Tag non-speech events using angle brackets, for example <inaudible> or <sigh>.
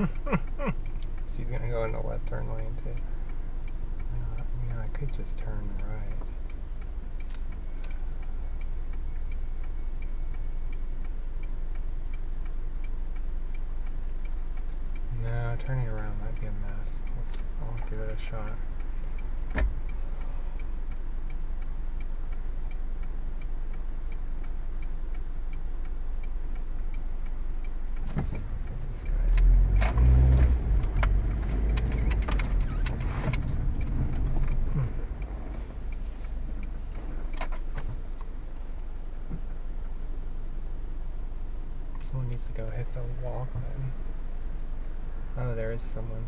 <laughs> She's gonna go in the left turn lane too. Uh, mean, I could just turn right. No, turning around might be a mess. Let's, I'll give it a shot. Someone needs to go hit the walk button. Oh, there is someone.